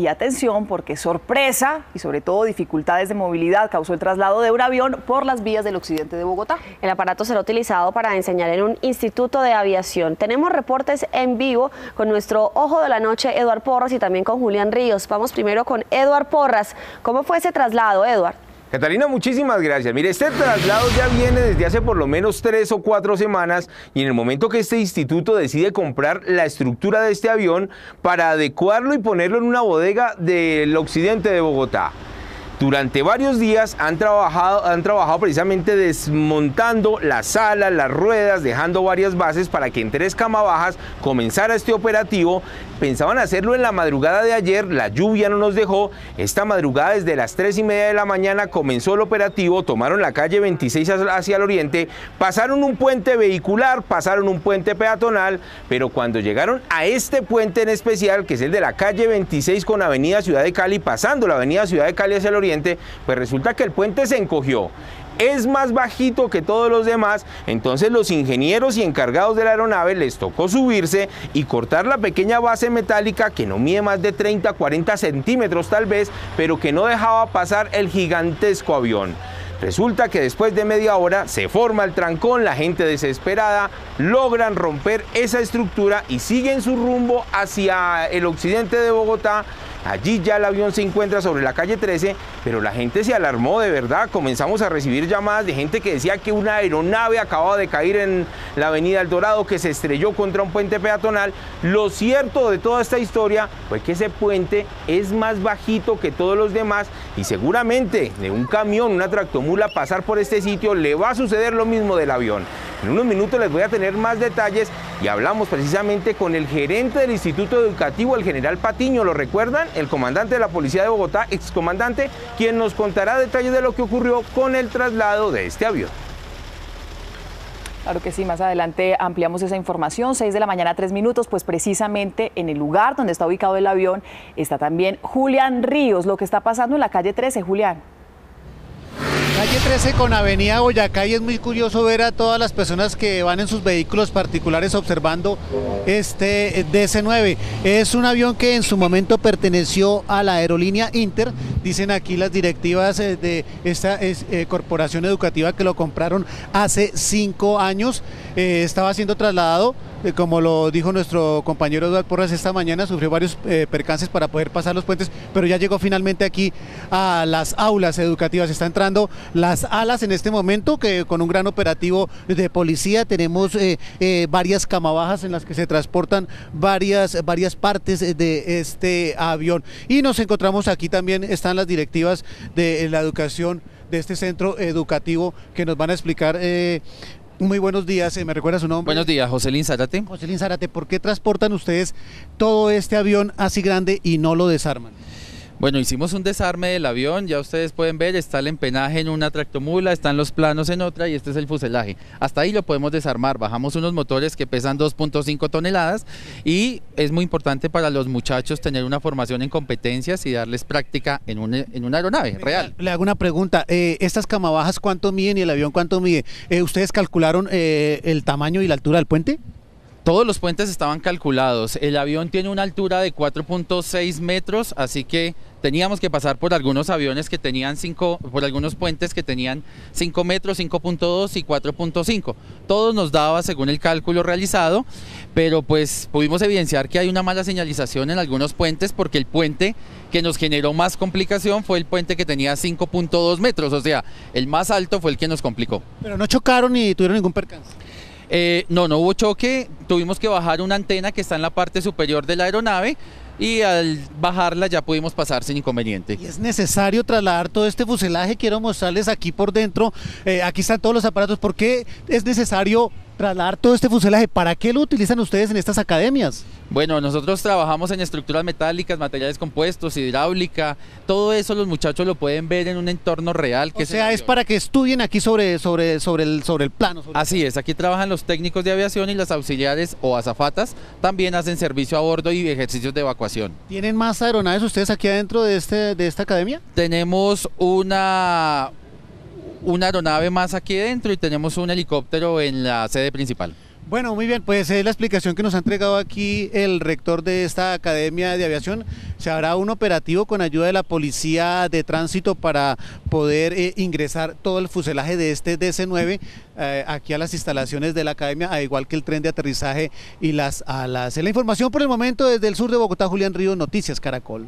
Y atención, porque sorpresa y sobre todo dificultades de movilidad causó el traslado de un avión por las vías del occidente de Bogotá. El aparato será utilizado para enseñar en un instituto de aviación. Tenemos reportes en vivo con nuestro ojo de la noche, Eduard Porras, y también con Julián Ríos. Vamos primero con Eduard Porras. ¿Cómo fue ese traslado, Eduard? Catalina, muchísimas gracias. Mire, este traslado ya viene desde hace por lo menos tres o cuatro semanas y en el momento que este instituto decide comprar la estructura de este avión para adecuarlo y ponerlo en una bodega del occidente de Bogotá. Durante varios días han trabajado, han trabajado precisamente desmontando la sala, las ruedas, dejando varias bases para que en tres bajas comenzara este operativo. Pensaban hacerlo en la madrugada de ayer, la lluvia no nos dejó. Esta madrugada desde las 3 y media de la mañana comenzó el operativo, tomaron la calle 26 hacia el oriente, pasaron un puente vehicular, pasaron un puente peatonal, pero cuando llegaron a este puente en especial, que es el de la calle 26 con Avenida Ciudad de Cali, pasando la Avenida Ciudad de Cali hacia el oriente, pues resulta que el puente se encogió es más bajito que todos los demás, entonces los ingenieros y encargados de la aeronave les tocó subirse y cortar la pequeña base metálica que no mide más de 30, 40 centímetros tal vez, pero que no dejaba pasar el gigantesco avión. Resulta que después de media hora se forma el trancón, la gente desesperada logran romper esa estructura y siguen su rumbo hacia el occidente de Bogotá Allí ya el avión se encuentra sobre la calle 13, pero la gente se alarmó de verdad. Comenzamos a recibir llamadas de gente que decía que una aeronave acababa de caer en la avenida El Dorado, que se estrelló contra un puente peatonal. Lo cierto de toda esta historia fue que ese puente es más bajito que todos los demás y seguramente de un camión, una tractomula pasar por este sitio le va a suceder lo mismo del avión. En unos minutos les voy a tener más detalles y hablamos precisamente con el gerente del Instituto Educativo, el general Patiño, ¿lo recuerdan? El comandante de la Policía de Bogotá, excomandante, quien nos contará detalles de lo que ocurrió con el traslado de este avión. Claro que sí, más adelante ampliamos esa información. 6 de la mañana, 3 minutos, pues precisamente en el lugar donde está ubicado el avión está también Julián Ríos. Lo que está pasando en la calle 13, Julián. Calle 13 con Avenida Boyacá y es muy curioso ver a todas las personas que van en sus vehículos particulares observando este DC-9. Es un avión que en su momento perteneció a la aerolínea Inter, dicen aquí las directivas eh, de esta eh, corporación educativa que lo compraron hace cinco años. Eh, estaba siendo trasladado eh, como lo dijo nuestro compañero Eduardo Porras esta mañana, sufrió varios eh, percances para poder pasar los puentes, pero ya llegó finalmente aquí a las aulas educativas. Está entrando las alas en este momento, que con un gran operativo de policía tenemos eh, varias camabajas en las que se transportan varias, varias partes de este avión. Y nos encontramos aquí también, están las directivas de la educación de este centro educativo que nos van a explicar muy buenos días, eh, ¿me recuerda su nombre? Buenos días, Joselín Zárate. Joselín Zárate, ¿por qué transportan ustedes todo este avión así grande y no lo desarman? Bueno, hicimos un desarme del avión, ya ustedes pueden ver, está el empenaje en una tractomula, están los planos en otra y este es el fuselaje. Hasta ahí lo podemos desarmar, bajamos unos motores que pesan 2.5 toneladas y es muy importante para los muchachos tener una formación en competencias y darles práctica en, una aeronave real. Le hago una pregunta, eh, ¿estas camabajas cuánto miden y el avión cuánto mide? Eh, ¿Ustedes calcularon eh, el tamaño y la altura del puente? Todos los puentes estaban calculados. El avión tiene una altura de 4.6 metros, así que teníamos que pasar por algunos aviones que tenían 5, por algunos puentes que tenían 5 metros, 5.2 y 4.5. Todos nos daba según el cálculo realizado, pero pues pudimos evidenciar que hay una mala señalización en algunos puentes porque el puente que nos generó más complicación fue el puente que tenía 5.2 metros, o sea, el más alto fue el que nos complicó. Pero no chocaron ni tuvieron ningún percance. Eh, no, no hubo choque, tuvimos que bajar una antena que está en la parte superior de la aeronave y al bajarla ya pudimos pasar sin inconveniente. Y es necesario trasladar todo este fuselaje, quiero mostrarles aquí por dentro, eh, aquí están todos los aparatos, ¿por qué es necesario trasladar todo este fuselaje? ¿Para qué lo utilizan ustedes en estas academias? Bueno, nosotros trabajamos en estructuras metálicas, materiales compuestos, hidráulica, todo eso los muchachos lo pueden ver en un entorno real. Que o sea, es, para que estudien aquí sobre, sobre, sobre, el, sobre el plano. Así es, aquí trabajan los técnicos de aviación y las auxiliares o azafatas también hacen servicio a bordo y ejercicios de evacuación. ¿Tienen más aeronaves ustedes aquí adentro de, este, de esta academia? Tenemos una, una aeronave más aquí dentro y tenemos un helicóptero en la sede principal. Bueno, muy bien, pues es la explicación que nos ha entregado aquí el rector de esta Academia de Aviación. Se hará un operativo con ayuda de la Policía de Tránsito para poder eh, ingresar todo el fuselaje de este DC-9 eh, aquí a las instalaciones de la Academia, a igual que el tren de aterrizaje y las alas. La información por el momento desde el sur de Bogotá, Julián Río, Noticias Caracol.